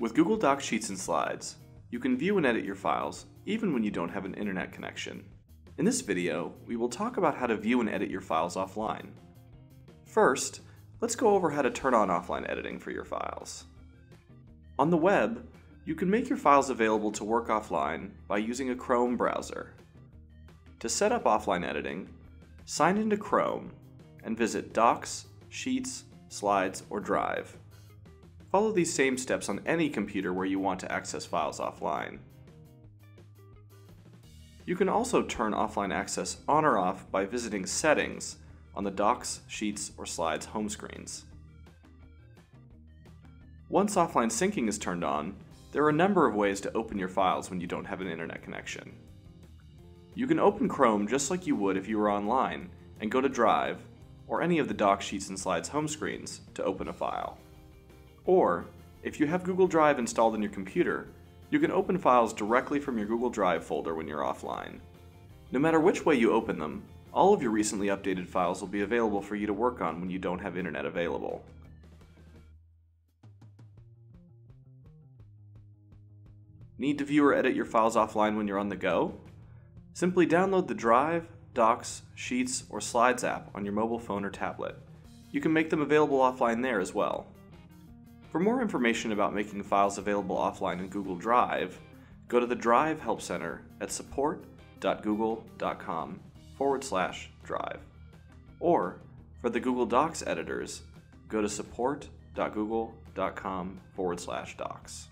With Google Docs Sheets and Slides, you can view and edit your files even when you don't have an internet connection. In this video, we will talk about how to view and edit your files offline. First, let's go over how to turn on offline editing for your files. On the web, you can make your files available to work offline by using a Chrome browser. To set up offline editing, sign into Chrome and visit Docs, Sheets, Slides, or Drive. Follow these same steps on any computer where you want to access files offline. You can also turn offline access on or off by visiting Settings on the Docs, Sheets, or Slides home screens. Once offline syncing is turned on, there are a number of ways to open your files when you don't have an internet connection. You can open Chrome just like you would if you were online and go to Drive or any of the Docs, Sheets, and Slides home screens to open a file. Or, if you have Google Drive installed on your computer, you can open files directly from your Google Drive folder when you're offline. No matter which way you open them, all of your recently updated files will be available for you to work on when you don't have internet available. Need to view or edit your files offline when you're on the go? Simply download the Drive, Docs, Sheets, or Slides app on your mobile phone or tablet. You can make them available offline there as well. For more information about making files available offline in Google Drive, go to the Drive Help Center at support.google.com forward slash drive. Or, for the Google Docs editors, go to support.google.com forward slash docs.